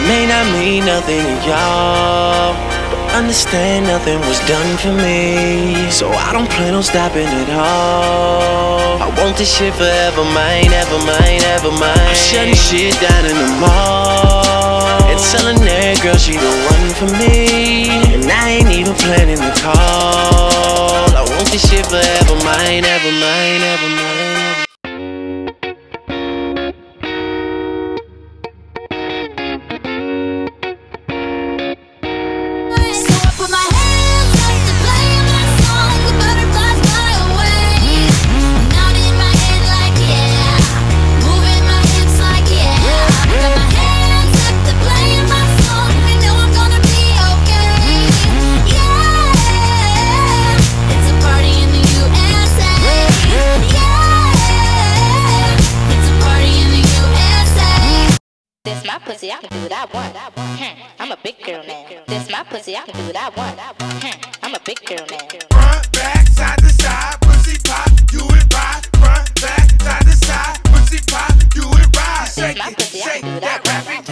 It may not mean nothing to y'all, but understand nothing was done for me. So I don't plan on stopping at all. I want this shit forever mine, ever mine, ever mine. I'm shutting shit down in the mall. And telling that girl she the one for me. And I ain't even planning the call. I want this shit forever mine, ever mine, ever mine. This my pussy, I can do what I want. Hmm, I'm a big girl now. This my pussy, I can do what I want. Hmm, I'm a big girl now. Front, back, side to side, pussy pop, you and ride. Front, back, side to side, pussy pop, you and ride. Shake it, shake that rapid